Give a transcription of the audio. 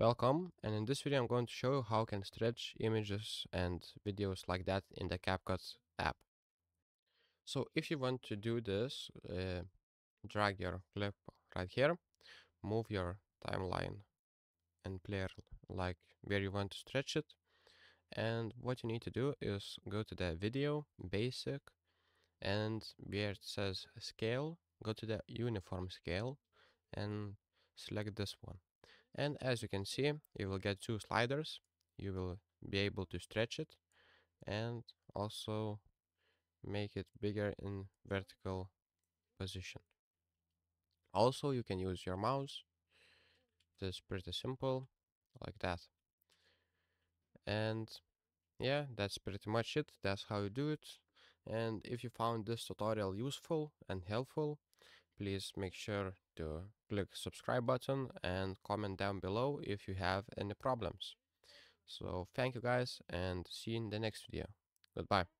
Welcome and in this video I'm going to show you how you can stretch images and videos like that in the CapCut app. So if you want to do this, uh, drag your clip right here, move your timeline and player like where you want to stretch it and what you need to do is go to the video, basic and where it says scale, go to the uniform scale and select this one and as you can see you will get two sliders. You will be able to stretch it and also make it bigger in vertical position. Also you can use your mouse. It is pretty simple like that. And yeah that's pretty much it. That's how you do it. And if you found this tutorial useful and helpful please make sure to click subscribe button and comment down below if you have any problems. So thank you guys and see you in the next video. Goodbye.